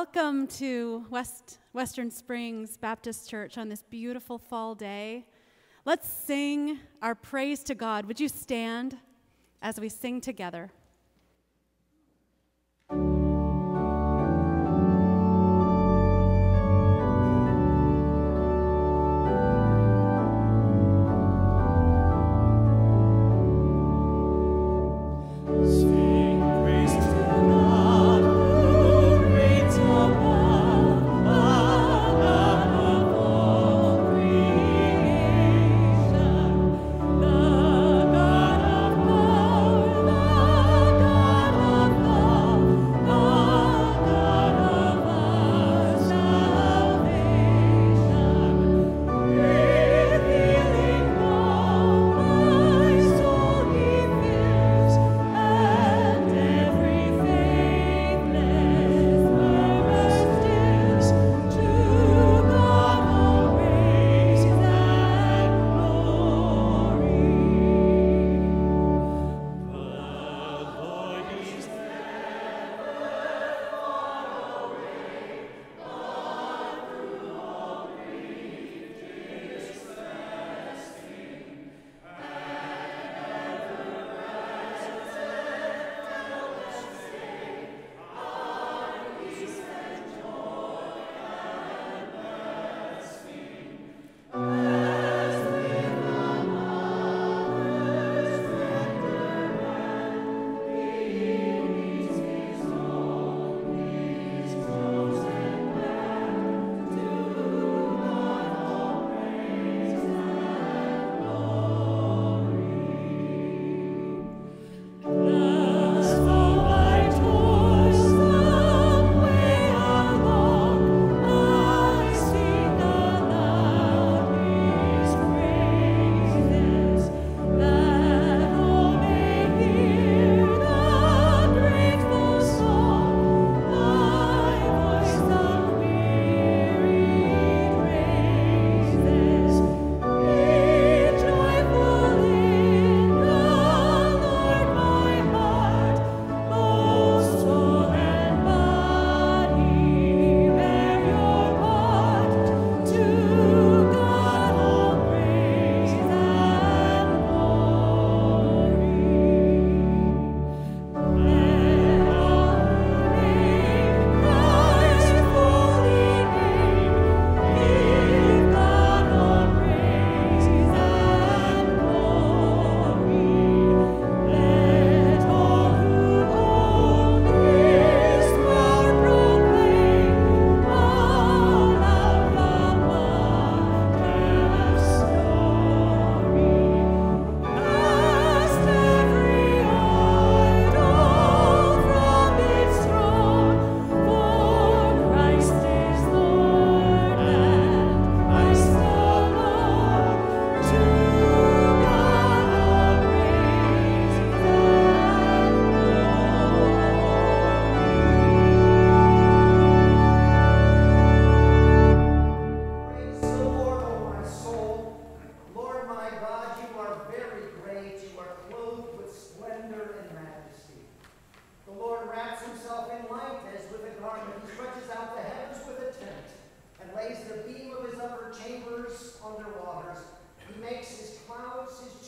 Welcome to West, Western Springs Baptist Church on this beautiful fall day. Let's sing our praise to God. Would you stand as we sing together?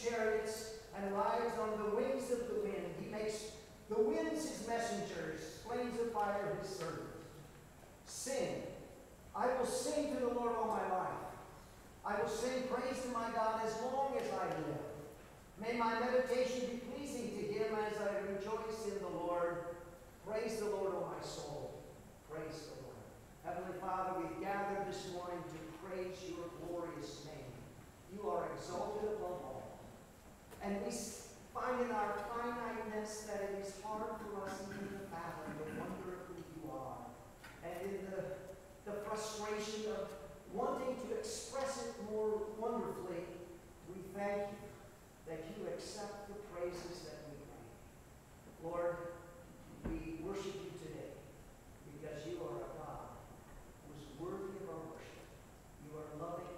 chariots and rides on the wings of the wind. He makes the winds his messengers, flames of fire his servants. Sing. I will sing to the Lord all my life. I will sing praise to my God as long as I live. May my meditation be pleasing to him as I rejoice in the Lord. Praise the Lord, O my soul. Praise the Lord. Heavenly Father, we've gathered this morning to praise your glorious name. You are exalted above all. And we find in our finiteness that it is hard for us even to fathom the wonder of who you are. And in the, the frustration of wanting to express it more wonderfully, we thank you that you accept the praises that we make. Lord, we worship you today because you are a God who is worthy of our worship. You are loving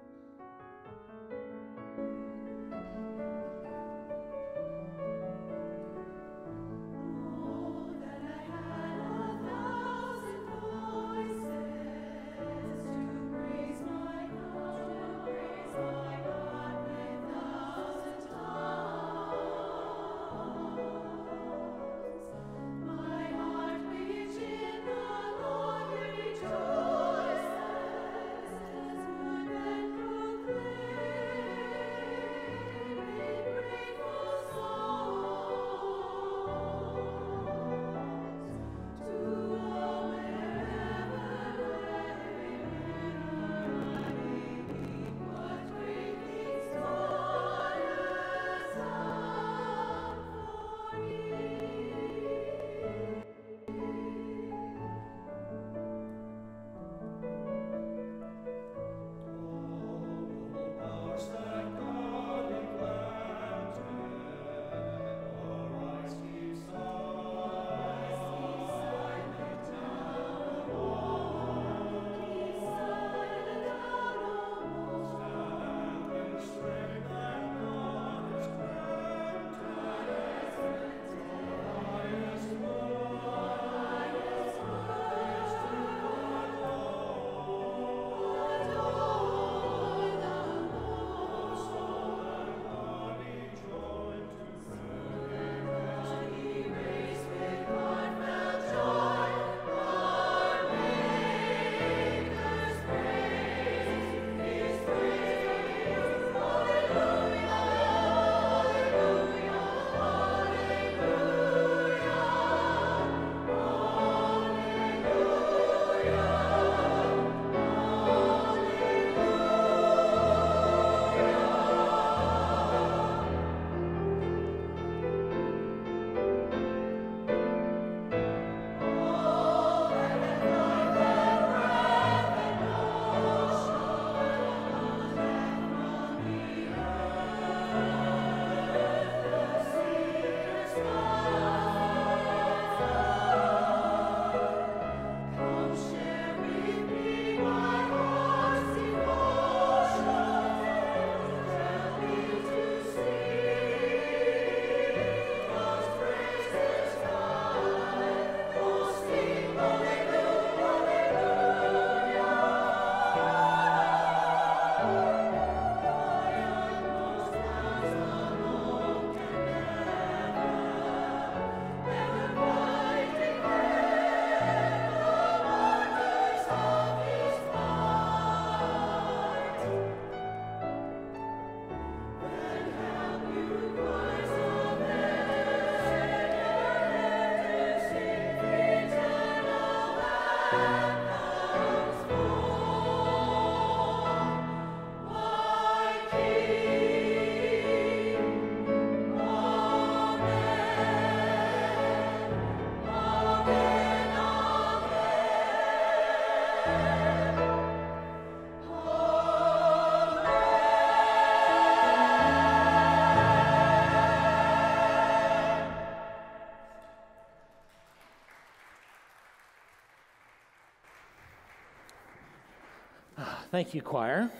Thank you, choir.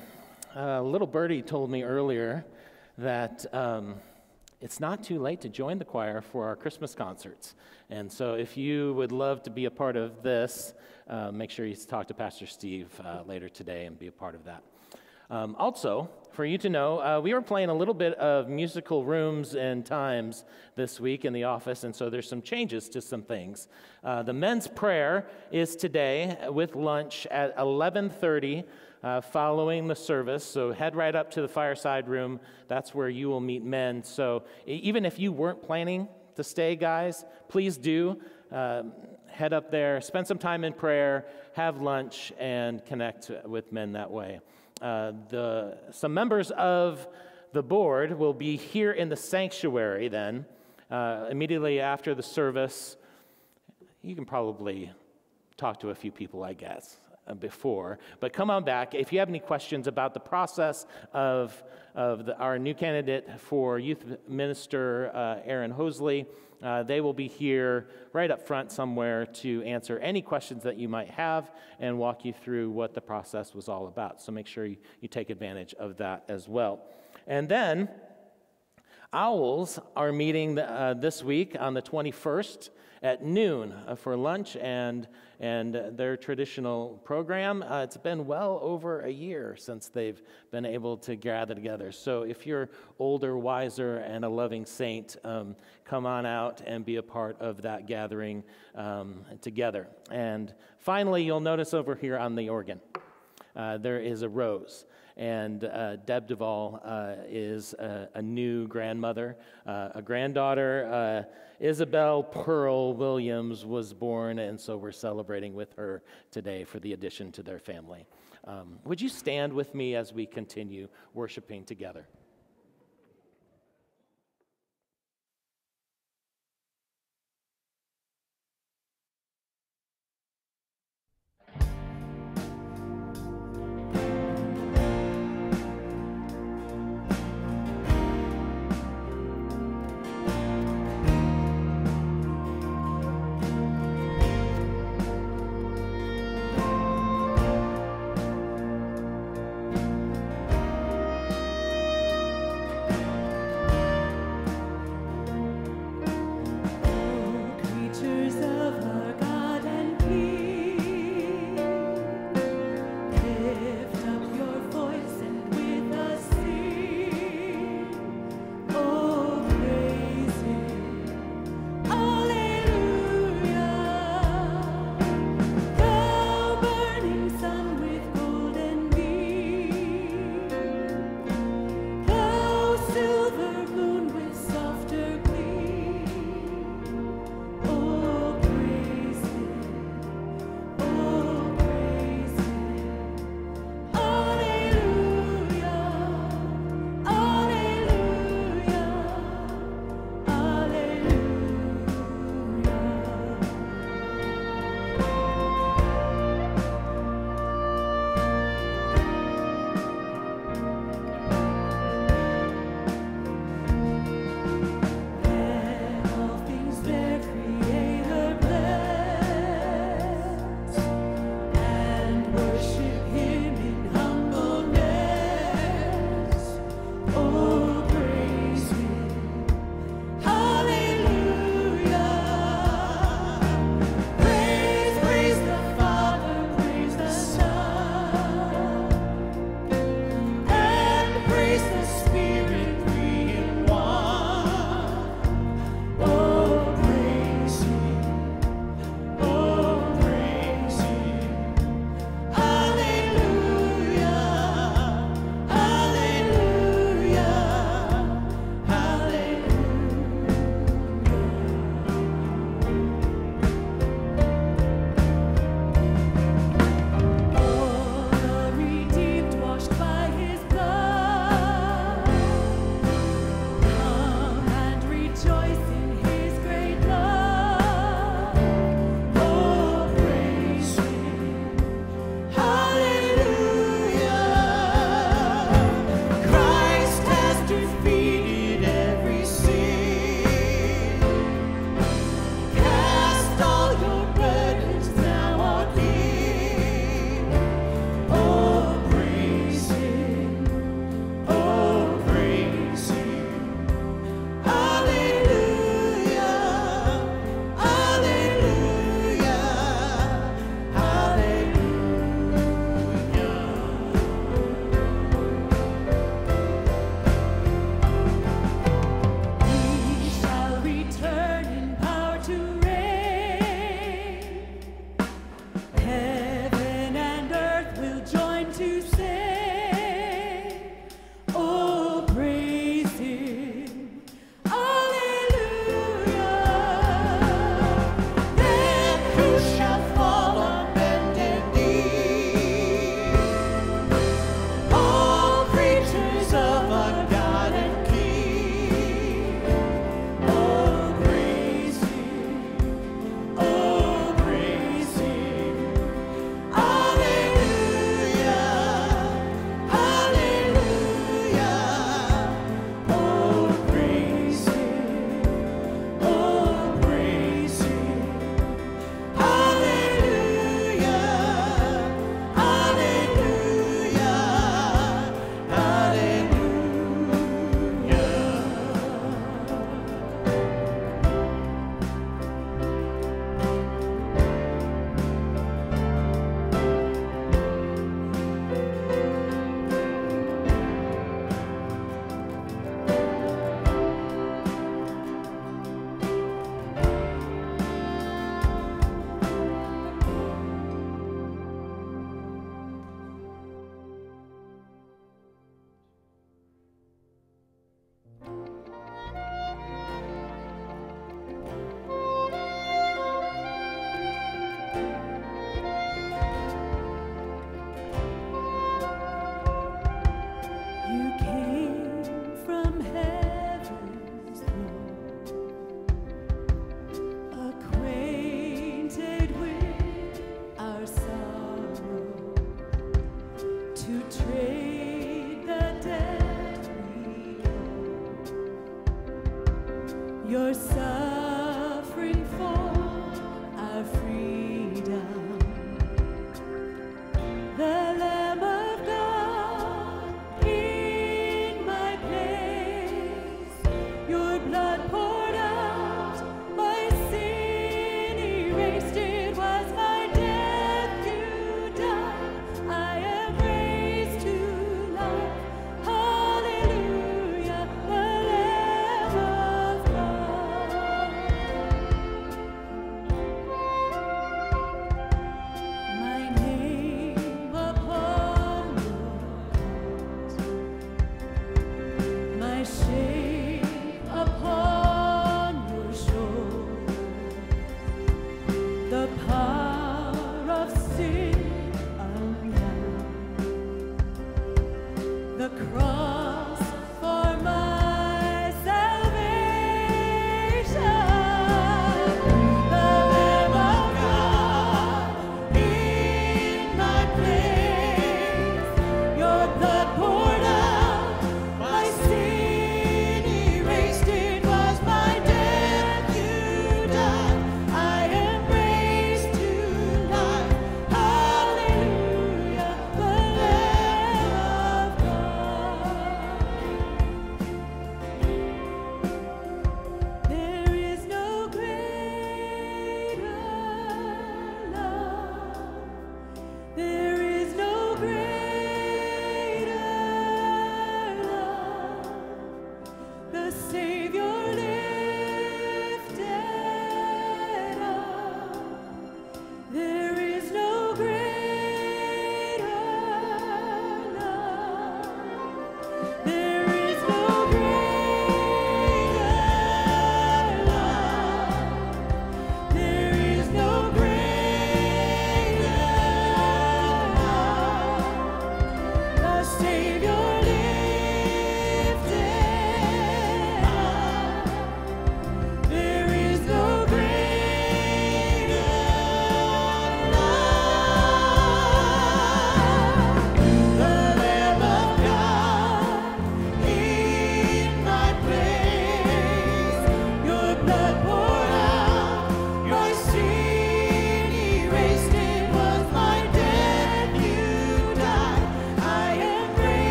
Uh, little birdie told me earlier that um, it's not too late to join the choir for our Christmas concerts. And so, if you would love to be a part of this, uh, make sure you talk to Pastor Steve uh, later today and be a part of that. Um, also, for you to know, uh, we were playing a little bit of musical rooms and times this week in the office, and so there's some changes to some things. Uh, the men's prayer is today with lunch at 11:30 uh, following the service. So head right up to the fireside room. That's where you will meet men. So even if you weren't planning to stay, guys, please do. Uh, head up there, spend some time in prayer, have lunch, and connect with men that way. Uh, the, some members of the board will be here in the sanctuary then, uh, immediately after the service. You can probably talk to a few people, I guess. Uh, before. But come on back. If you have any questions about the process of, of the, our new candidate for youth minister, uh, Aaron Hosley, uh, they will be here right up front somewhere to answer any questions that you might have and walk you through what the process was all about. So make sure you, you take advantage of that as well. And then, Owls are meeting uh, this week on the 21st at noon uh, for lunch and, and their traditional program. Uh, it's been well over a year since they've been able to gather together. So if you're older, wiser, and a loving saint, um, come on out and be a part of that gathering um, together. And finally, you'll notice over here on the organ, uh, there is a rose and uh, Deb Duvall uh, is a, a, new grandmother. Uh, a granddaughter, uh, Isabel Pearl Williams, was born, and so we're celebrating with her today for the addition to their family. Um, would you stand with me as we continue worshiping together?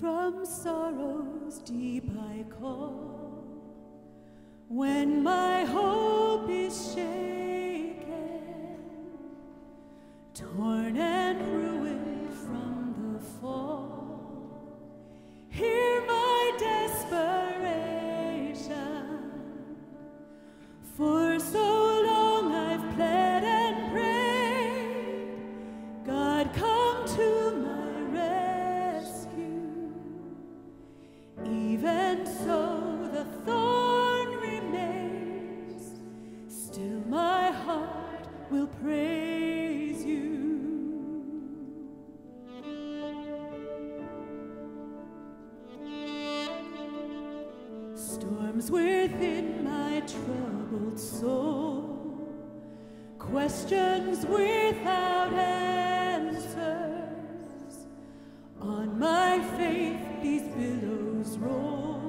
From sorrows deep I call. When my hope questions without answers. On my faith, these billows roll.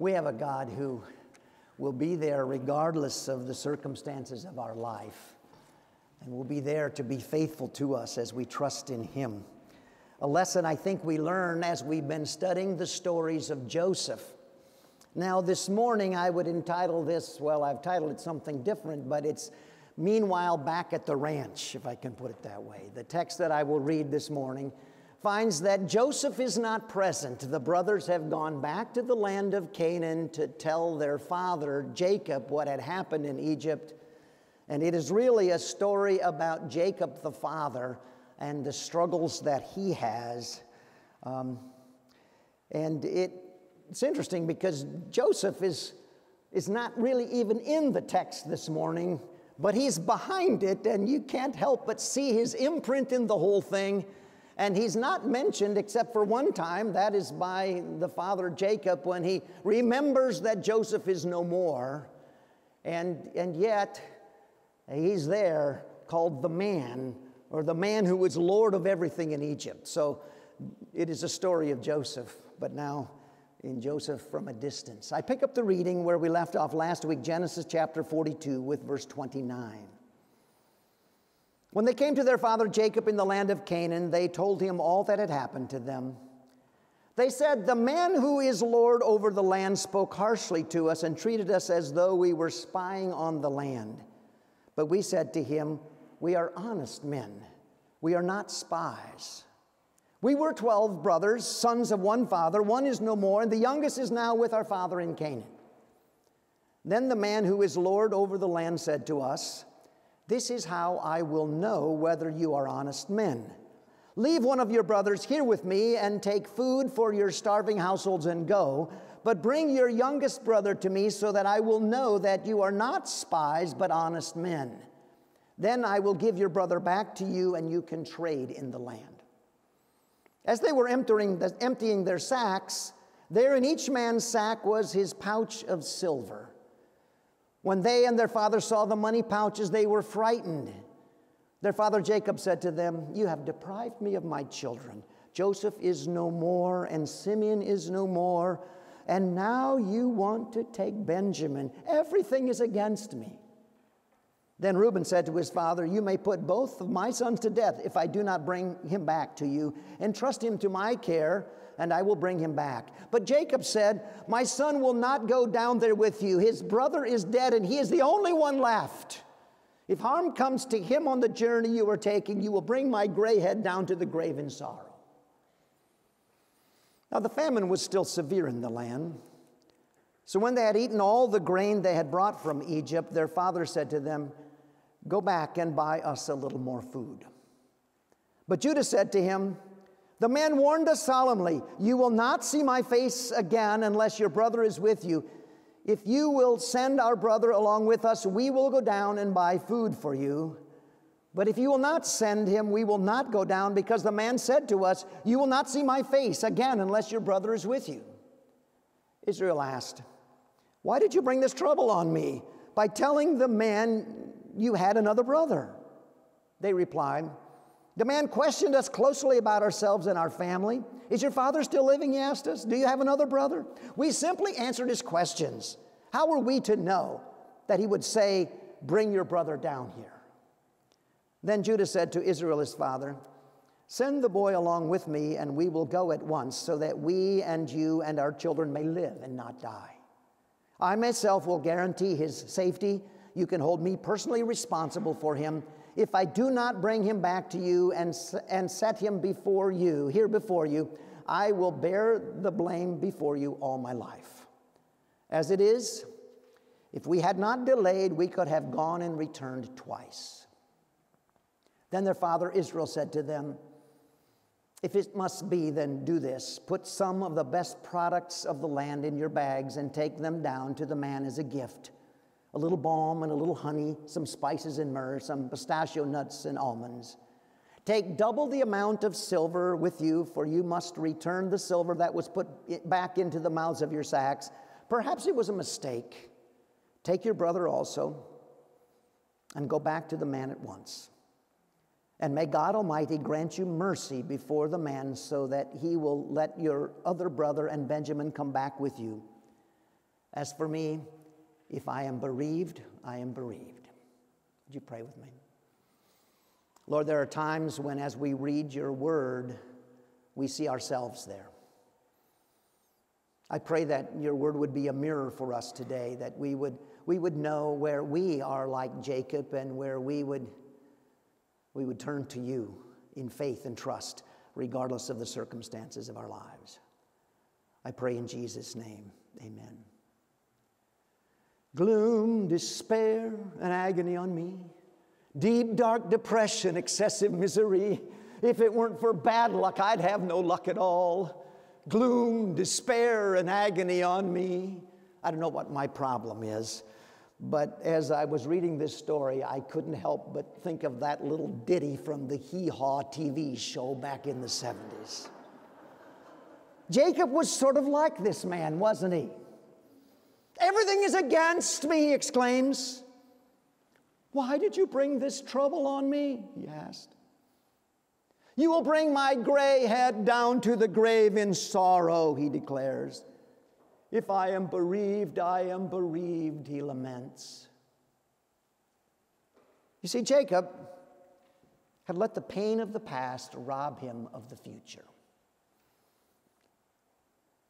We have a God who will be there regardless of the circumstances of our life and will be there to be faithful to us as we trust in Him. A lesson I think we learn as we've been studying the stories of Joseph. Now, this morning I would entitle this, well, I've titled it something different, but it's Meanwhile Back at the Ranch, if I can put it that way. The text that I will read this morning finds that Joseph is not present. The brothers have gone back to the land of Canaan to tell their father, Jacob, what had happened in Egypt. And it is really a story about Jacob the father and the struggles that he has. Um, and it, it's interesting because Joseph is, is not really even in the text this morning, but he's behind it, and you can't help but see his imprint in the whole thing. And he's not mentioned except for one time, that is by the father Jacob when he remembers that Joseph is no more. And, and yet, he's there called the man, or the man who was Lord of everything in Egypt. So it is a story of Joseph, but now in Joseph from a distance. I pick up the reading where we left off last week, Genesis chapter 42, with verse 29. When they came to their father Jacob in the land of Canaan, they told him all that had happened to them. They said, The man who is Lord over the land spoke harshly to us and treated us as though we were spying on the land. But we said to him, We are honest men, we are not spies. We were 12 brothers, sons of one father. One is no more, and the youngest is now with our father in Canaan. Then the man who is Lord over the land said to us, This is how I will know whether you are honest men. Leave one of your brothers here with me and take food for your starving households and go. But bring your youngest brother to me so that I will know that you are not spies but honest men. Then I will give your brother back to you and you can trade in the land. As they were emptying, emptying their sacks, there in each man's sack was his pouch of silver. When they and their father saw the money pouches, they were frightened. Their father Jacob said to them, You have deprived me of my children. Joseph is no more, and Simeon is no more, and now you want to take Benjamin. Everything is against me. Then Reuben said to his father, You may put both of my sons to death if I do not bring him back to you. Entrust him to my care, and I will bring him back. But Jacob said, My son will not go down there with you. His brother is dead, and he is the only one left. If harm comes to him on the journey you are taking, you will bring my gray head down to the grave in sorrow. Now the famine was still severe in the land. So when they had eaten all the grain they had brought from Egypt, their father said to them, Go back and buy us a little more food. But Judah said to him, The man warned us solemnly, You will not see my face again unless your brother is with you. If you will send our brother along with us, we will go down and buy food for you. But if you will not send him, we will not go down, because the man said to us, You will not see my face again unless your brother is with you. Israel asked, Why did you bring this trouble on me by telling the man you had another brother. They replied, The man questioned us closely about ourselves and our family. Is your father still living? He asked us. Do you have another brother? We simply answered his questions. How were we to know that he would say, Bring your brother down here? Then Judah said to Israel, his father, Send the boy along with me, and we will go at once, so that we and you and our children may live and not die. I myself will guarantee his safety you can hold me personally responsible for him if I do not bring him back to you and, and set him before you, here before you. I will bear the blame before you all my life. As it is, if we had not delayed, we could have gone and returned twice. Then their father Israel said to them, If it must be, then do this. Put some of the best products of the land in your bags and take them down to the man as a gift a little balm and a little honey, some spices and myrrh, some pistachio nuts and almonds. Take double the amount of silver with you, for you must return the silver that was put back into the mouths of your sacks. Perhaps it was a mistake. Take your brother also and go back to the man at once. And may God Almighty grant you mercy before the man so that he will let your other brother and Benjamin come back with you. As for me, if I am bereaved, I am bereaved. Would you pray with me? Lord, there are times when, as we read your word, we see ourselves there. I pray that your word would be a mirror for us today, that we would, we would know where we are like Jacob and where we would, we would turn to you in faith and trust, regardless of the circumstances of our lives. I pray in Jesus' name, amen. Gloom, despair, and agony on me. Deep, dark depression, excessive misery. If it weren't for bad luck, I'd have no luck at all. Gloom, despair, and agony on me. I don't know what my problem is, But as I was reading this story, I couldn't help but think of that little ditty from the Hee Haw TV show back in the 70s. Jacob was sort of like this man, wasn't he? Everything is against me, he exclaims. Why did you bring this trouble on me? He asked. You will bring my gray head down to the grave in sorrow, he declares. If I am bereaved, I am bereaved, he laments. You see, Jacob had let the pain of the past rob him of the future.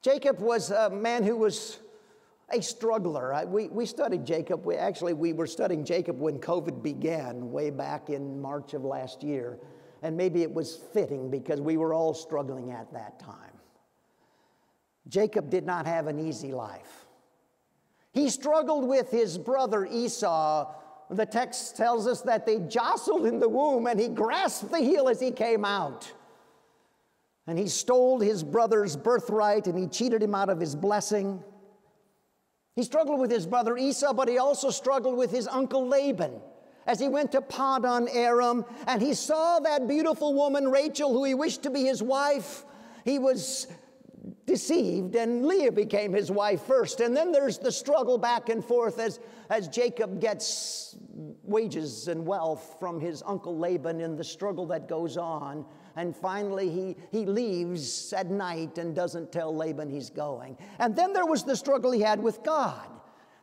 Jacob was a man who was a struggler. I, we, we studied Jacob. We, actually, we were studying Jacob when COVID began way back in March of last year. And maybe it was fitting because we were all struggling at that time. Jacob did not have an easy life. He struggled with his brother Esau. The text tells us that they jostled in the womb and he grasped the heel as he came out. And he stole his brother's birthright and he cheated him out of his blessing. He struggled with his brother Esau, but he also struggled with his uncle Laban as he went to Padan Aram and he saw that beautiful woman, Rachel, who he wished to be his wife. He was deceived, and Leah became his wife first. And then there's the struggle back and forth as, as Jacob gets wages and wealth from his uncle Laban in the struggle that goes on. And finally, he, he leaves at night and doesn't tell Laban he's going. And then there was the struggle he had with God.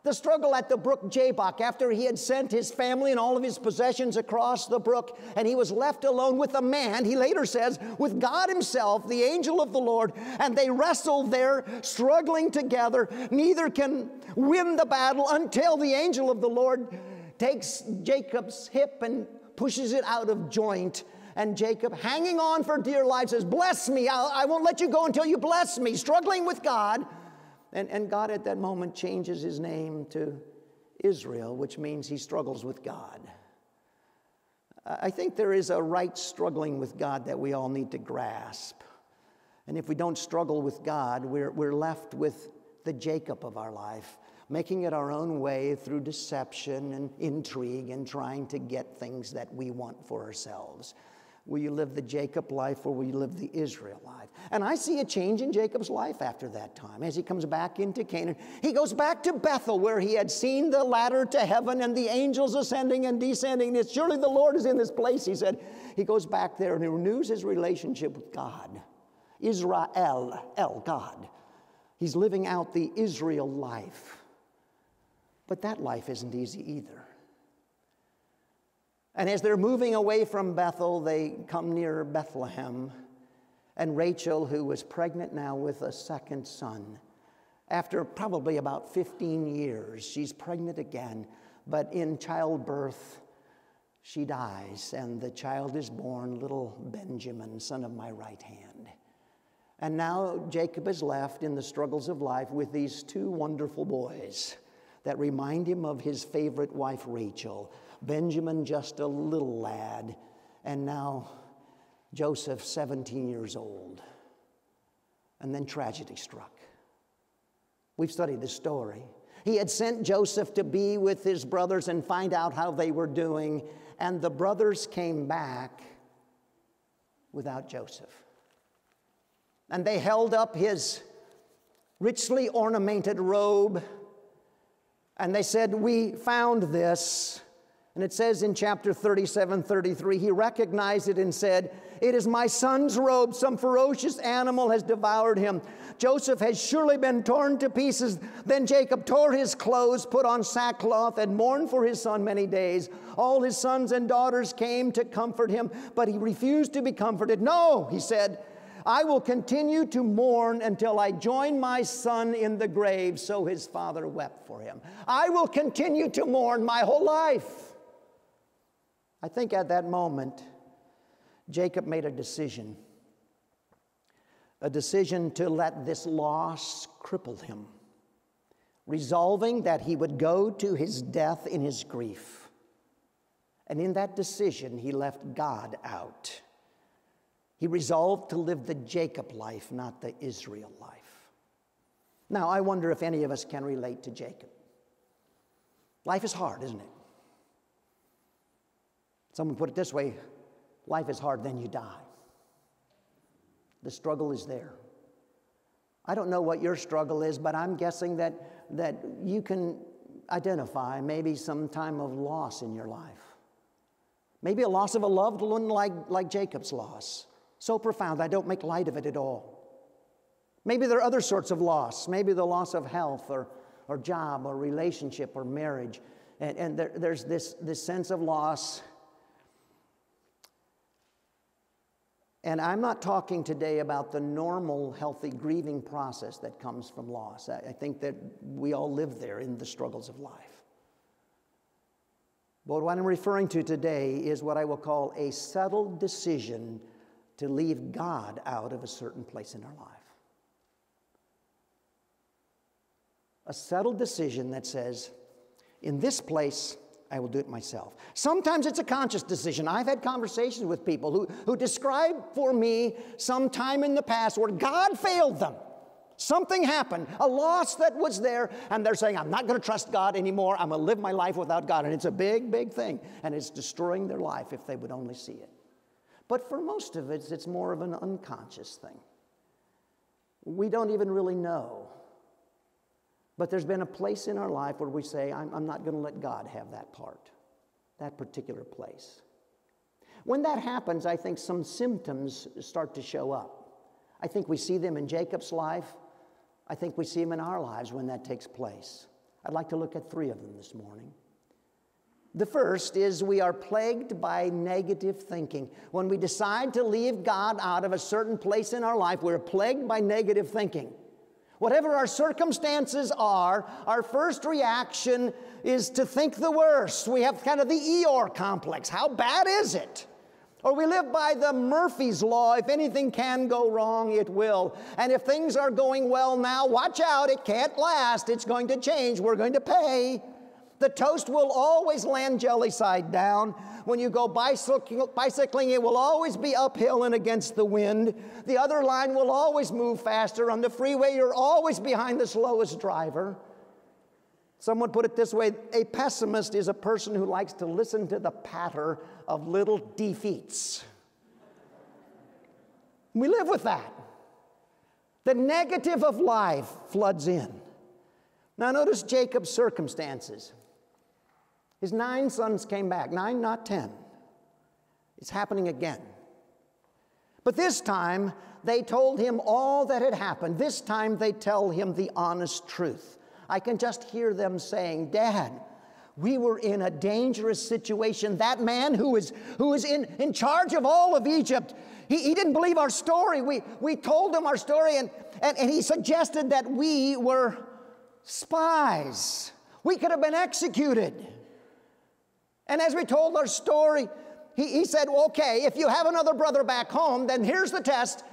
The struggle at the brook Jabbok after he had sent his family and all of his possessions across the brook, and he was left alone with a man, he later says, with God Himself, the angel of the Lord, and they wrestle there, struggling together. Neither can win the battle until the angel of the Lord takes Jacob's hip and pushes it out of joint. And Jacob, hanging on for dear life, says, Bless me. I'll, I will not let you go until you bless me. Struggling with God. And, and God at that moment changes his name to Israel, which means he struggles with God. I think there is a right struggling with God that we all need to grasp. And if we don't struggle with God, we're, we're left with the Jacob of our life, making it our own way through deception and intrigue and trying to get things that we want for ourselves. Will you live the Jacob life or will you live the Israel life? And I see a change in Jacob's life after that time as he comes back into Canaan. He goes back to Bethel where he had seen the ladder to heaven and the angels ascending and descending. It's surely the Lord is in this place, he said. He goes back there and he renews his relationship with God. Israel, El, God. He's living out the Israel life. But that life isn't easy either. And as they're moving away from Bethel, they come near Bethlehem. And Rachel, who was pregnant now with a second son, after probably about 15 years, she's pregnant again, but in childbirth, she dies, and the child is born, little Benjamin, son of my right hand. And now Jacob is left in the struggles of life with these two wonderful boys that remind him of his favorite wife, Rachel Benjamin, just a little lad, and now Joseph, 17 years old. And then tragedy struck. We've studied this story. He had sent Joseph to be with his brothers and find out how they were doing, and the brothers came back without Joseph. And they held up his richly ornamented robe, and they said, We found this and it says in chapter 37 33, he recognized it and said, It is my son's robe. Some ferocious animal has devoured him. Joseph has surely been torn to pieces. Then Jacob tore his clothes, put on sackcloth, and mourned for his son many days. All his sons and daughters came to comfort him, but he refused to be comforted. No, he said, I will continue to mourn until I join my son in the grave. So his father wept for him. I will continue to mourn my whole life. I think at that moment, Jacob made a decision a decision to let this loss cripple him, resolving that he would go to his death in his grief. And in that decision, he left God out. He resolved to live the Jacob life, not the Israel life. Now, I wonder if any of us can relate to Jacob. Life is hard, isn't it? Someone put it this way life is hard, then you die. The struggle is there. I don't know what your struggle is, but I'm guessing that, that you can identify maybe some time of loss in your life. Maybe a loss of a loved one like, like Jacob's loss. So profound, I don't make light of it at all. Maybe there are other sorts of loss, maybe the loss of health or, or job or relationship or marriage. And, and there, there's this, this sense of loss. And I'm not talking today about the normal, healthy grieving process that comes from loss. I, think that we all live there in the struggles of life. But what I'm referring to today is what I will call a settled decision to leave God out of a certain place in our life. A settled decision that says, in this place, I will do it myself. Sometimes it's a conscious decision. I've had conversations with people who, who describe for me some time in the past where God failed them. Something happened, a loss that was there, and they're saying, I'm not going to trust God anymore. I'm going to live my life without God. And it's a big, big thing, and it's destroying their life if they would only see it. But for most of it, it's more of an unconscious thing. We don't even really know. But there's been a place in our life where we say, I'm, I'm not going to let God have that part, that particular place. When that happens, I think some symptoms start to show up. I think we see them in Jacob's life. I think we see them in our lives when that takes place. I'd like to look at three of them this morning. The first is we are plagued by negative thinking. When we decide to leave God out of a certain place in our life, we're plagued by negative thinking. Whatever our circumstances are, our first reaction is to think the worst. We have kind of the Eeyore complex. How bad is it? Or we live by the Murphy's Law if anything can go wrong, it will. And if things are going well now, watch out, it can't last. It's going to change. We're going to pay. The toast will always land jelly side down. When you go bicycling, bicycling, it will always be uphill and against the wind. The other line will always move faster. On the freeway, you're always behind the slowest driver. Someone put it this way a pessimist is a person who likes to listen to the patter of little defeats. We live with that. The negative of life floods in. Now, notice Jacob's circumstances. His nine sons came back, nine, not ten. It's happening again. But this time, they told him all that had happened. This time, they tell him the honest truth. I can just hear them saying, Dad, we were in a dangerous situation. That man who is, who is in, in charge of all of Egypt, he, he didn't believe our story. We, we told him our story, and, and, and he suggested that we were spies. We could have been executed. And as we told our story, he, he said, okay, if you have another brother back home, then here's the test.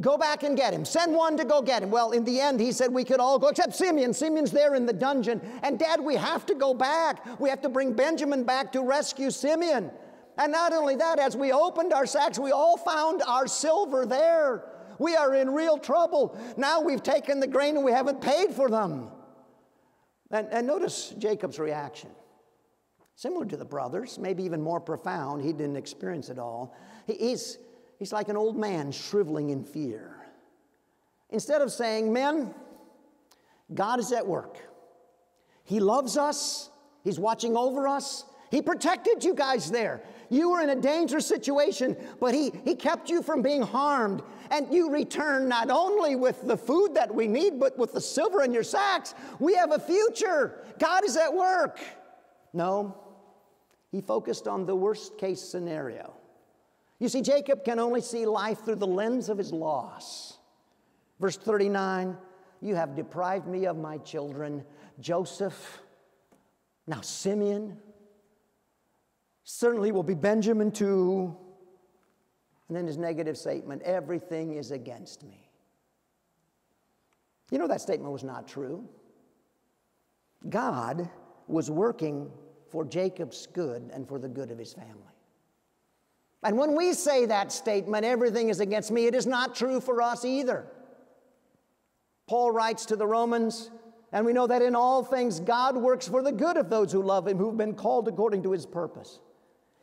Go back and get him. Send one to go get him. Well, in the end, he said we could all go, except Simeon. Simeon's there in the dungeon. And Dad, we have to go back. We have to bring Benjamin back to rescue Simeon. And not only that, as we opened our sacks, we all found our silver there. We are in real trouble. Now we've taken the grain and we haven't paid for them. And, and notice Jacob's reaction. Similar to the brothers, maybe even more profound. He didn't experience it all. He's, he's like an old man shriveling in fear. Instead of saying, Men, God is at work. He loves us, He's watching over us. He protected you guys there. You were in a dangerous situation, but he, he kept you from being harmed. And you return not only with the food that we need, but with the silver in your sacks. We have a future. God is at work. No, he focused on the worst case scenario. You see, Jacob can only see life through the lens of his loss. Verse 39 You have deprived me of my children, Joseph, now Simeon, certainly will be Benjamin too. And then his negative statement everything is against me. You know, that statement was not true. God was working for Jacob's good and for the good of his family. And when we say that statement, everything is against me, it is not true for us either. Paul writes to the Romans, And we know that in all things, God works for the good of those who love Him, who've been called according to His purpose.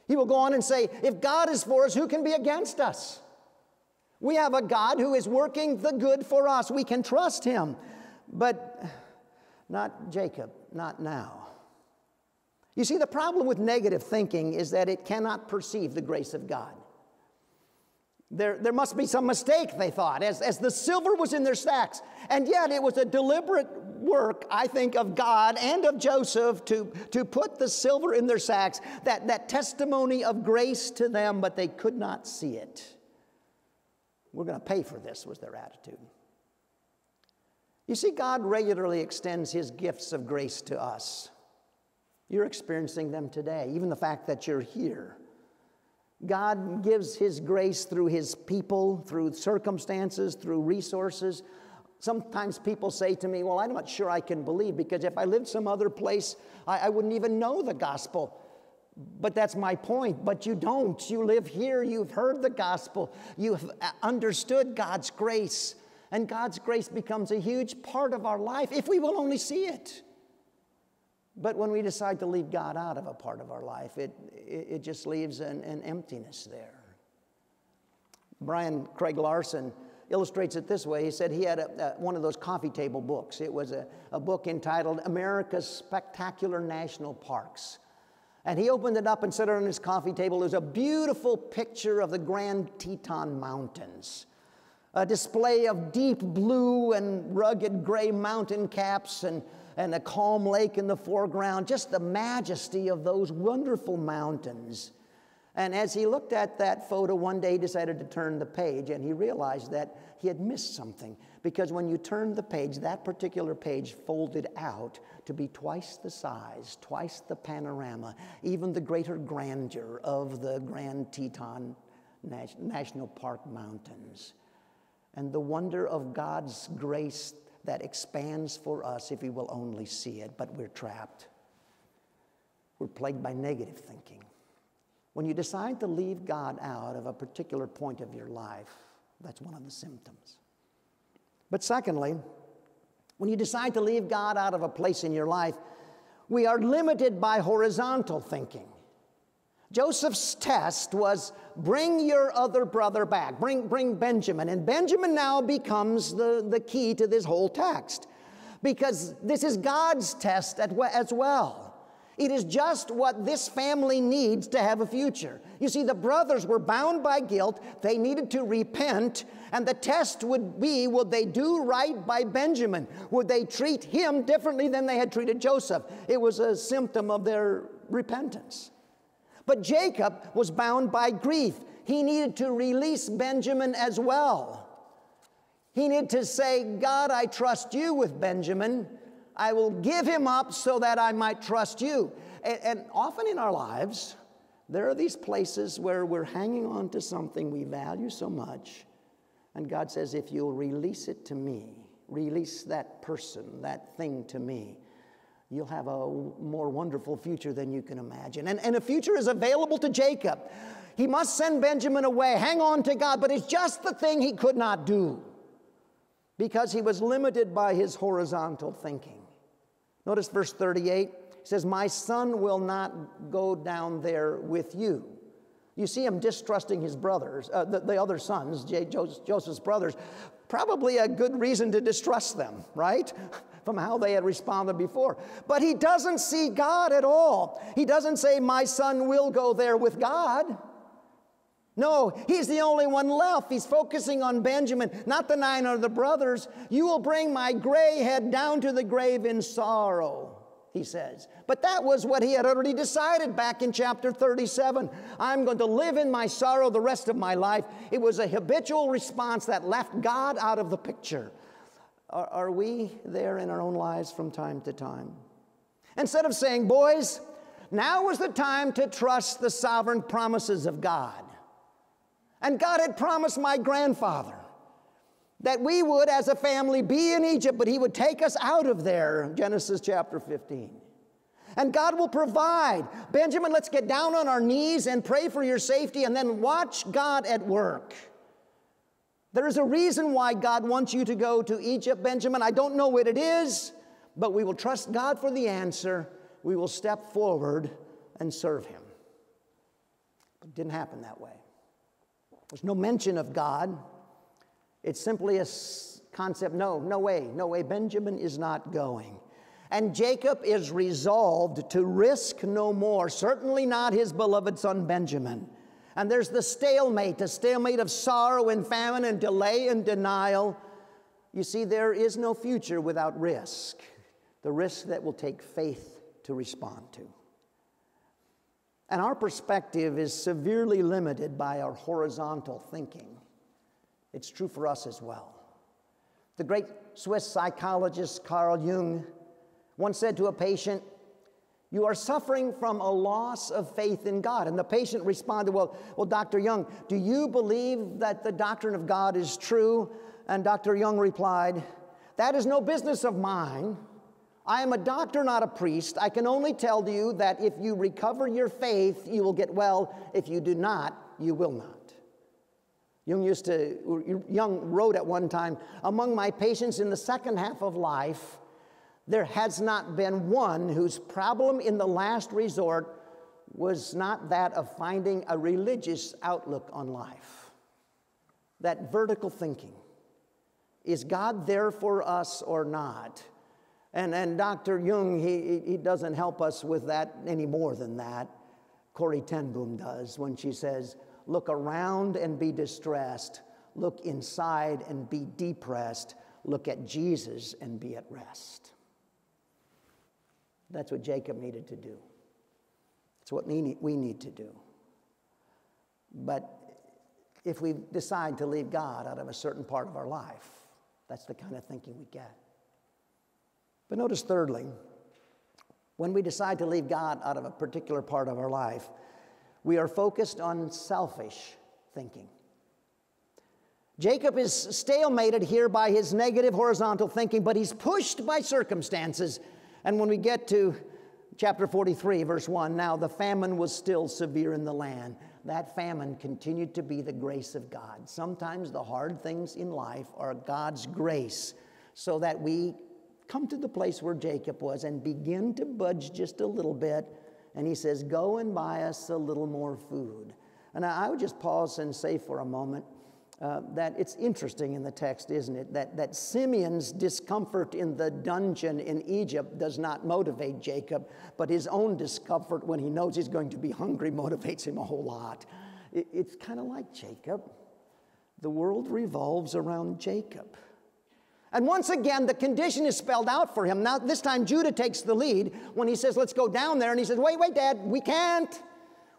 He will go on and say, If God is for us, who can be against us? We have a God who is working the good for us. We can trust Him. But not Jacob, not now. You see, the problem with negative thinking is that it cannot perceive the grace of God. There, there must be some mistake, they thought, as, as the silver was in their sacks. And yet it was a deliberate work, I think, of God and of Joseph to, to put the silver in their sacks, that, that testimony of grace to them, but they could not see it. We're going to pay for this, was their attitude. You see, God regularly extends His gifts of grace to us. You're experiencing them today, even the fact that you're here. God gives His grace through His people, through circumstances, through resources. Sometimes people say to me, Well, I'm not sure I can believe because if I lived some other place, I, I wouldn't even know the gospel. But that's my point. But you don't. You live here, you've heard the gospel, you've uh, understood God's grace, and God's grace becomes a huge part of our life if we will only see it. But when we decide to leave God out of a part of our life, it, it, just leaves an, an emptiness there. Brian Craig Larson illustrates it this way. He said he had a, a, one of those coffee table books. It was a, a book entitled America's Spectacular National Parks. And he opened it up and set it on his coffee table. There's a beautiful picture of the Grand Teton Mountains, a display of deep blue and rugged gray mountain caps and and a calm lake in the foreground, just the majesty of those wonderful mountains. And as he looked at that photo one day, he decided to turn the page, and he realized that he had missed something. Because when you turned the page, that particular page folded out to be twice the size, twice the panorama, even the greater grandeur of the Grand Teton National Park mountains. And the wonder of God's grace that expands for us if we will only see it, but we're trapped. We're plagued by negative thinking. When you decide to leave God out of a particular point of your life, that's one of the symptoms. But secondly, when you decide to leave God out of a place in your life, we are limited by horizontal thinking. Joseph's test was bring your other brother back, bring, bring Benjamin. And Benjamin now becomes the, the key to this whole text because this is God's test as well. It is just what this family needs to have a future. You see, the brothers were bound by guilt. They needed to repent. And the test would be would they do right by Benjamin? Would they treat him differently than they had treated Joseph? It was a symptom of their repentance. But Jacob was bound by grief. He needed to release Benjamin as well. He needed to say, God, I trust you with Benjamin. I will give him up so that I might trust you. And, and, often in our lives, there are these places where we're hanging on to something we value so much. And God says, if you'll release it to me, release that person, that thing to me, you'll have a more wonderful future than you can imagine. And, and a future is available to Jacob. He must send Benjamin away, hang on to God, but it's just the thing he could not do because he was limited by his horizontal thinking. Notice verse 38 he says, My son will not go down there with you. You see him distrusting his brothers, uh, the, the, other sons, Joseph's brothers. Probably a good reason to distrust them, right? from how they had responded before. But he doesn't see God at all. He doesn't say, My son will go there with God. No, he's the only one left. He's focusing on Benjamin, not the nine other brothers. You will bring my gray head down to the grave in sorrow, he says. But that was what he had already decided back in chapter 37. I'm going to live in my sorrow the rest of my life. It was a habitual response that left God out of the picture. Are, are we there in our own lives from time to time? Instead of saying, boys, now is the time to trust the sovereign promises of God. And God had promised my grandfather that we would, as a family, be in Egypt, but He would take us out of there, Genesis chapter 15. And God will provide. Benjamin, let's get down on our knees and pray for your safety and then watch God at work. There is a reason why God wants you to go to Egypt, Benjamin. I don't know what it is, but we will trust God for the answer. We will step forward and serve Him. It didn't happen that way. There's no mention of God. It's simply a concept no, no way, no way. Benjamin is not going. And Jacob is resolved to risk no more, certainly not his beloved son Benjamin. And there's the stalemate, a stalemate of sorrow and famine and delay and denial. You see, there is no future without risk, the risk that will take faith to respond to. And our perspective is severely limited by our horizontal thinking. It's true for us as well. The great Swiss psychologist Carl Jung once said to a patient, You are suffering from a loss of faith in God. And the patient responded, Well, well Dr. Jung, do you believe that the doctrine of God is true? And Dr. Jung replied, That is no business of mine. I am a doctor, not a priest. I can only tell you that if you recover your faith, you will get well. If you do not, you will not. Jung used to, Jung wrote at one time, among my patients in the second half of life, there has not been one whose problem in the last resort was not that of finding a religious outlook on life. That vertical thinking. Is God there for us or not? And, and Dr. Jung, he, he doesn't help us with that any more than that. Corrie ten Boom does when she says, Look around and be distressed, look inside and be depressed, look at Jesus and be at rest. That's what Jacob needed to do. It's what we need to do. But if we decide to leave God out of a certain part of our life, that's the kind of thinking we get. But notice, thirdly, when we decide to leave God out of a particular part of our life, we are focused on selfish thinking. Jacob is stalemated here by his negative horizontal thinking, but he's pushed by circumstances. And when we get to chapter 43, verse 1, now the famine was still severe in the land. That famine continued to be the grace of God. Sometimes the hard things in life are God's grace so that we come to the place where Jacob was and begin to budge just a little bit. And he says, Go and buy us a little more food. And I would just pause and say for a moment uh, that it's interesting in the text, isn't it? That, that Simeon's discomfort in the dungeon in Egypt does not motivate Jacob, but his own discomfort when he knows he's going to be hungry motivates him a whole lot. It, it's kind of like Jacob. The world revolves around Jacob. And once again, the condition is spelled out for him. Now, this time, Judah takes the lead when he says, Let's go down there. And he says, Wait, wait, Dad, we can't.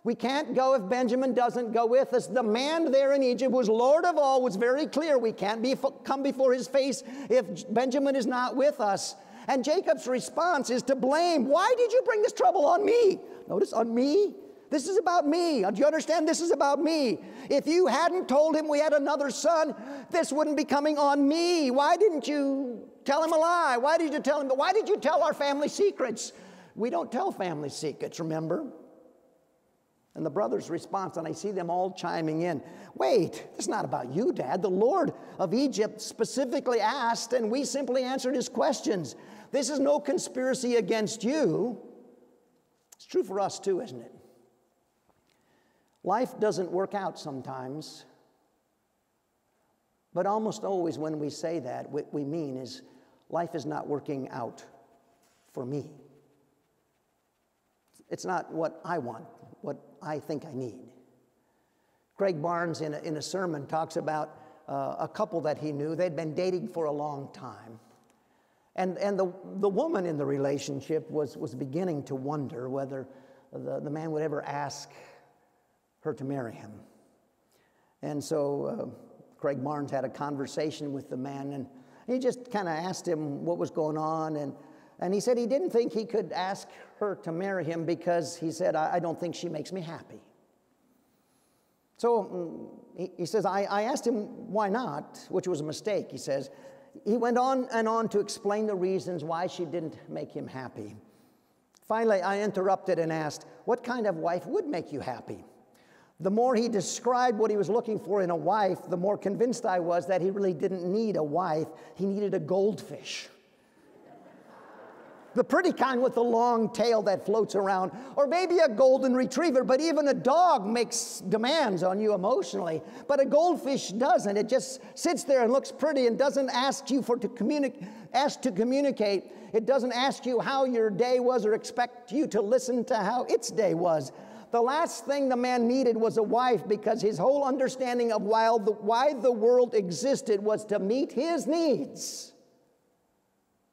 We can't go if Benjamin doesn't go with us. The man there in Egypt, was Lord of all, was very clear. We can't be, come before his face if Benjamin is not with us. And Jacob's response is to blame. Why did you bring this trouble on me? Notice, on me? This is about me. Do you understand? This is about me. If you hadn't told him we had another son, this wouldn't be coming on me. Why didn't you tell him a lie? Why did you tell him? Why did you tell our family secrets? We don't tell family secrets, remember? And the brother's response, and I see them all chiming in wait, it's not about you, Dad. The Lord of Egypt specifically asked, and we simply answered his questions. This is no conspiracy against you. It's true for us too, isn't it? Life doesn't work out sometimes, but almost always when we say that, what we mean is life is not working out for me. It's not what I want, what I think I need. Craig Barnes, in a, in a sermon, talks about uh, a couple that he knew. They'd been dating for a long time. And, and the, the woman in the relationship was, was beginning to wonder whether the, the man would ever ask her to marry him. And so uh, Craig Barnes had a conversation with the man, and he just kind of asked him what was going on. And, and he said he didn't think he could ask her to marry him because he said, I, I don't think she makes me happy. So mm, he, he says, I, I asked him why not, which was a mistake, he says. He went on and on to explain the reasons why she didn't make him happy. Finally, I interrupted and asked, What kind of wife would make you happy? The more he described what he was looking for in a wife, the more convinced I was that he really didn't need a wife, he needed a goldfish. the pretty kind with the long tail that floats around, or maybe a golden retriever, but even a dog makes demands on you emotionally. But a goldfish doesn't. It just sits there and looks pretty and doesn't ask you for to communicate, ask to communicate. It doesn't ask you how your day was or expect you to listen to how its day was. The last thing the man needed was a wife because his whole understanding of why the, why the world existed was to meet his needs.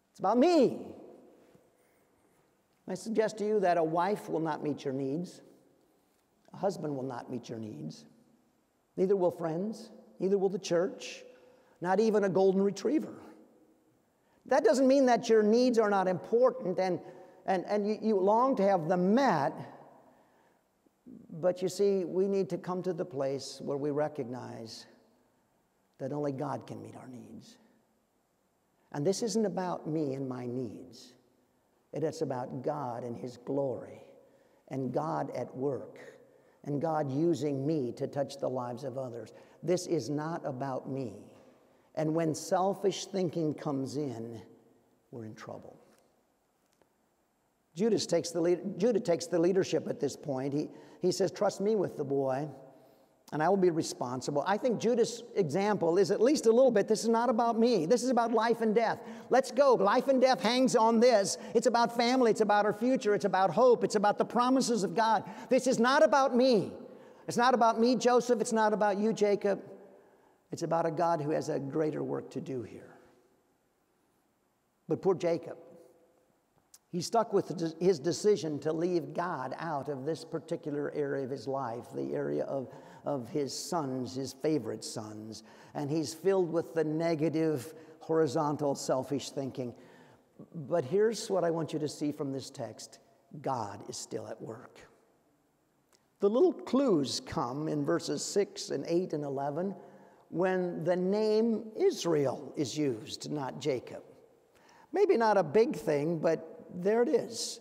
It's about me. I suggest to you that a wife will not meet your needs, a husband will not meet your needs, neither will friends, neither will the church, not even a golden retriever. That doesn't mean that your needs are not important and, and, and you, you long to have them met. But you see, we need to come to the place where we recognize that only God can meet our needs. And this isn't about me and my needs. It is about God and His glory, and God at work, and God using me to touch the lives of others. This is not about me. And when selfish thinking comes in, we're in trouble. Judas takes the lead, Judah takes the leadership at this point. He, he says, Trust me with the boy and I will be responsible. I think Judas' example is at least a little bit this is not about me. This is about life and death. Let's go. Life and death hangs on this. It's about family, it's about our future, it's about hope, it's about the promises of God. This is not about me. It's not about me, Joseph. It's not about you, Jacob. It's about a God who has a greater work to do here. But poor Jacob, he stuck with his decision to leave God out of this particular area of his life, the area of of his sons, his favorite sons, and he's filled with the negative, horizontal, selfish thinking. But here's what I want you to see from this text God is still at work. The little clues come in verses 6 and 8 and 11 when the name Israel is used, not Jacob. Maybe not a big thing, but there it is.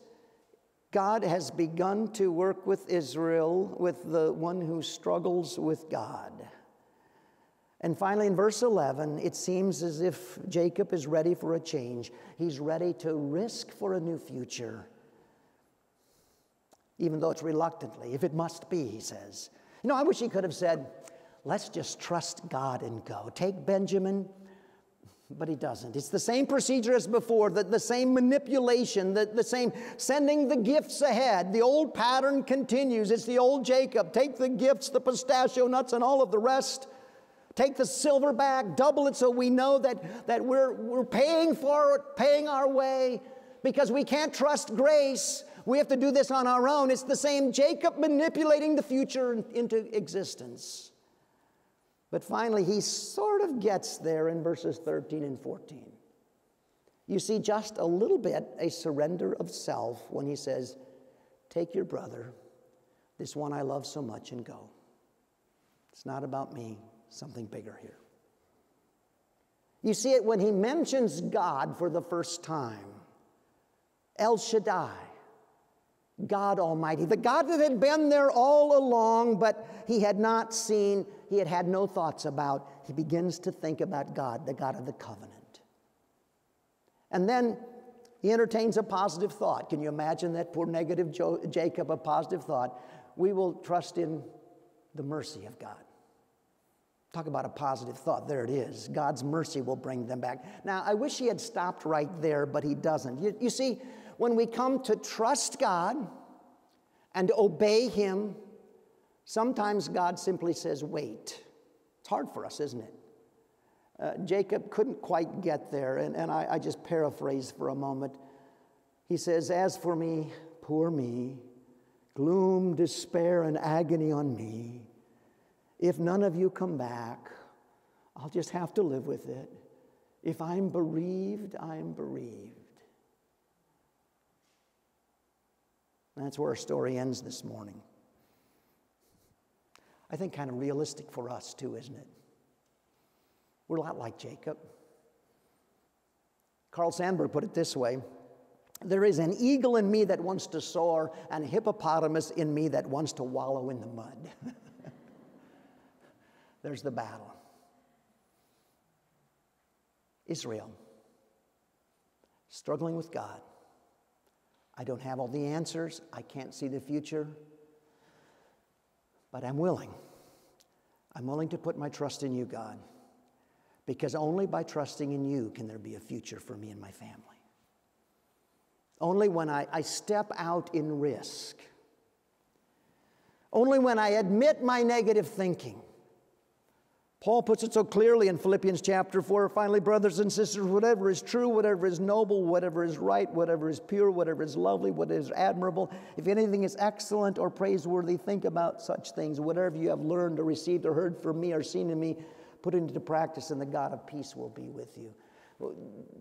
God has begun to work with Israel, with the one who struggles with God. And finally, in verse 11, it seems as if Jacob is ready for a change. He's ready to risk for a new future, even though it's reluctantly, if it must be, he says. You know, I wish he could have said, Let's just trust God and go. Take Benjamin, but he doesn't. It's the same procedure as before, the, the same manipulation, the, the same sending the gifts ahead. The old pattern continues. It's the old Jacob. Take the gifts, the pistachio nuts, and all of the rest. Take the silver back, double it so we know that, that we're, we're paying for it, paying our way, because we can't trust grace. We have to do this on our own. It's the same Jacob manipulating the future into existence. But finally, he sort of gets there in verses 13 and 14. You see just a little bit a surrender of self when he says, Take your brother, this one I love so much, and go. It's not about me, something bigger here. You see it when he mentions God for the first time El Shaddai, God Almighty, the God that had been there all along, but he had not seen, he had had no thoughts about. He begins to think about God, the God of the covenant. And then he entertains a positive thought. Can you imagine that poor negative jo- Jacob, a positive thought? We will trust in the mercy of God. Talk about a positive thought. There it is. God's mercy will bring them back. Now, I wish he had stopped right there, but he doesn't. You, you see, when we come to trust God and obey Him, sometimes God simply says, wait. It's hard for us, isn't it? Uh, Jacob couldn't quite get there, and, and I, I just paraphrase for a moment. He says, As for me, poor me, gloom, despair, and agony on me. If none of you come back, I'll just have to live with it. If I'm bereaved, I'm bereaved. That's where our story ends this morning. I think kind of realistic for us, too, isn't it? We're a lot like Jacob. Carl Sandburg put it this way There is an eagle in me that wants to soar, and a hippopotamus in me that wants to wallow in the mud. There's the battle. Israel, struggling with God I don't have all the answers. I can't see the future. But I'm willing. I'm willing to put my trust in you, God, because only by trusting in you can there be a future for me and my family. Only when I, I step out in risk, only when I admit my negative thinking. Paul puts it so clearly in Philippians chapter 4 finally, brothers and sisters, whatever is true, whatever is noble, whatever is right, whatever is pure, whatever is lovely, whatever is admirable, if anything is excellent or praiseworthy, think about such things. Whatever you have learned or received or heard from me or seen in me, put into practice, and the God of peace will be with you.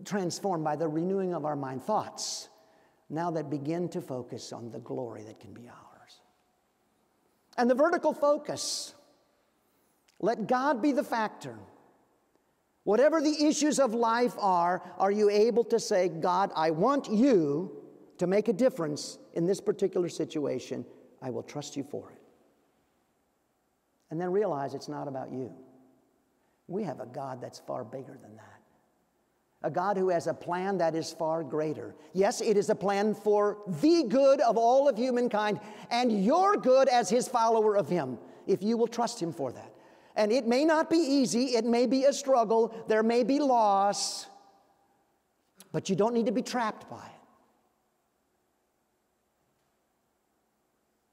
Transformed by the renewing of our mind thoughts, now that begin to focus on the glory that can be ours. And the vertical focus let God be the factor. Whatever the issues of life are, are you able to say, God, I want you to make a difference in this particular situation? I will trust you for it. And then realize it's not about you. We have a God that's far bigger than that. A God who has a plan that is far greater. Yes, it is a plan for the good of all of humankind and your good as his follower of him, if you will trust him for that. And it may not be easy, it may be a struggle, there may be loss, but you don't need to be trapped by it.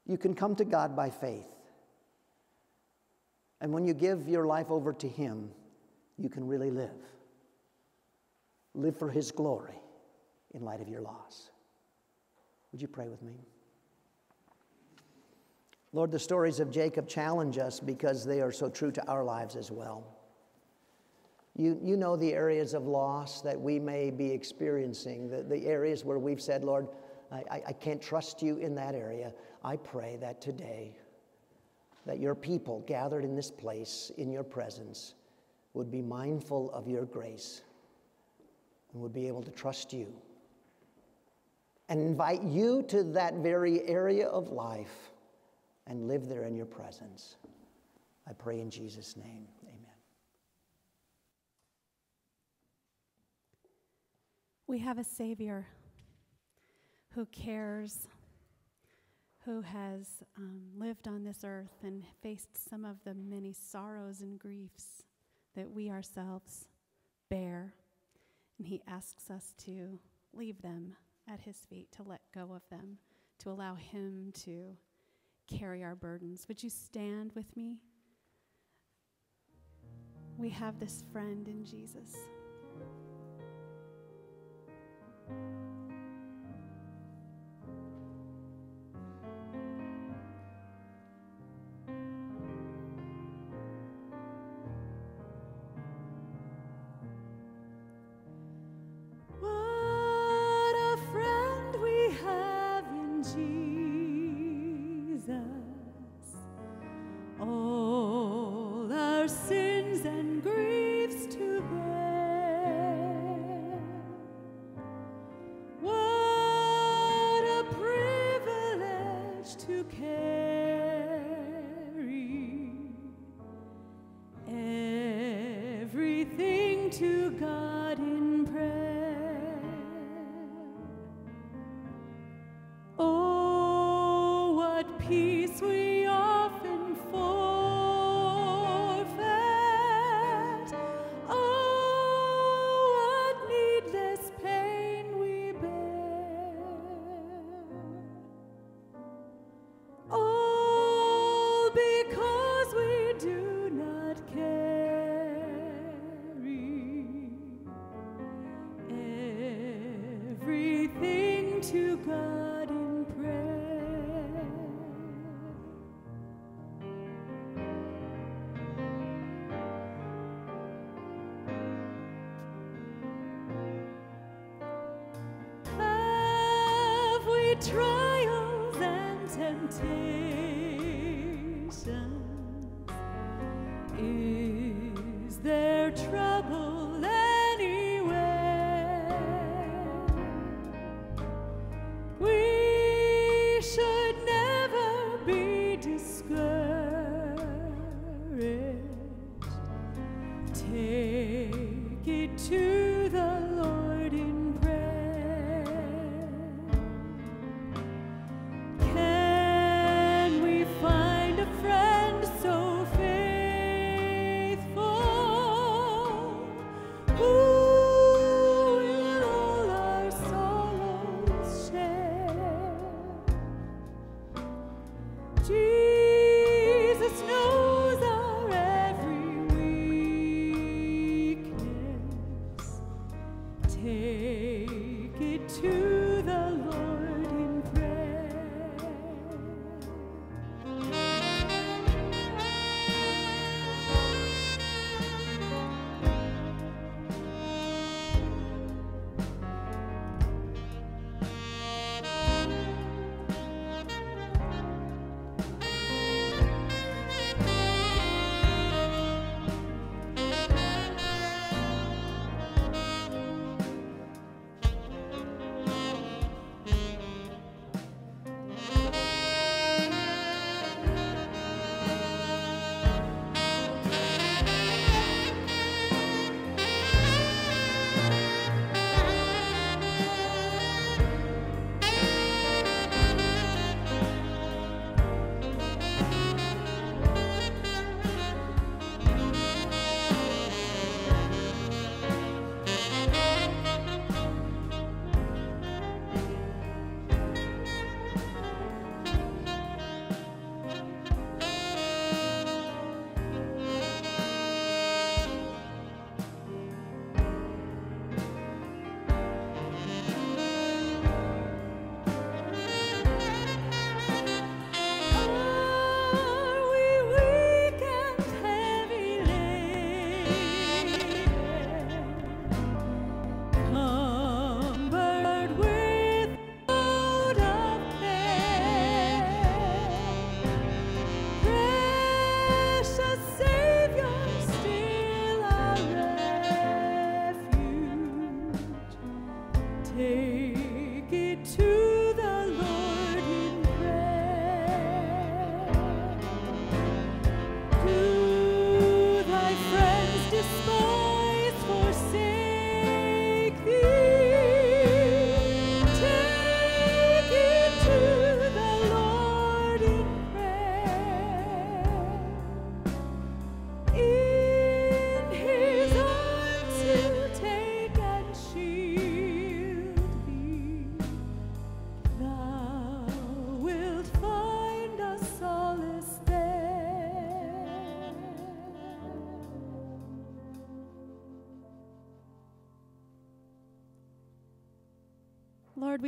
You can come to God by faith. And when you give your life over to Him, you can really live. Live for His glory in light of your loss. Would you pray with me? Lord, the stories of Jacob challenge us because they are so true to our lives as well. You, you know the areas of loss that we may be experiencing, the, the areas where we've said, Lord, I, I can't trust you in that area. I pray that today, that your people gathered in this place, in your presence, would be mindful of your grace and would be able to trust you and invite you to that very area of life and live there in your presence. I pray in Jesus' name. Amen. We have a Savior who cares, who has um, lived on this earth and faced some of the many sorrows and griefs that we ourselves bear. And He asks us to leave them at His feet, to let go of them, to allow Him to carry our burdens. Would you stand with me? We have this friend in Jesus.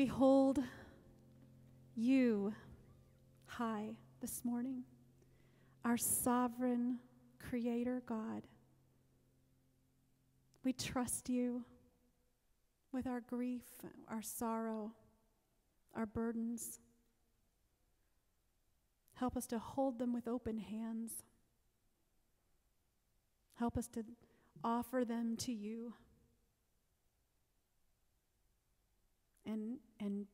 We hold you high this morning, our sovereign creator God. We trust you with our grief, our sorrow, our burdens. Help us to hold them with open hands. Help us to offer them to you. And, and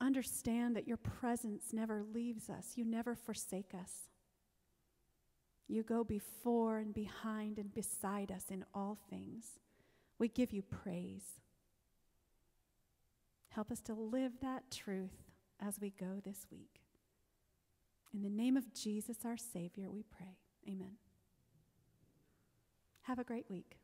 understand that your presence never leaves us, you never forsake us. You go before and behind and beside us in all things. We give you praise. Help us to live that truth as we go this week. In the name of Jesus, our Savior, we pray. Amen. Have a great week.